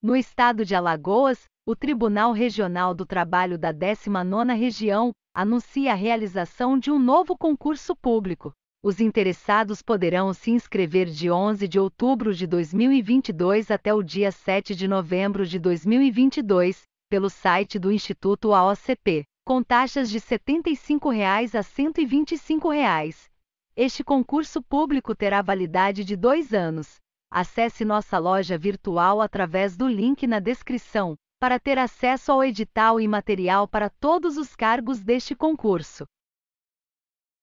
No estado de Alagoas, o Tribunal Regional do Trabalho da 19ª Região anuncia a realização de um novo concurso público. Os interessados poderão se inscrever de 11 de outubro de 2022 até o dia 7 de novembro de 2022, pelo site do Instituto AOCP, com taxas de 75 reais a 125 reais. Este concurso público terá validade de dois anos. Acesse nossa loja virtual através do link na descrição para ter acesso ao edital e material para todos os cargos deste concurso.